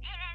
Yeah.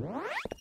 What?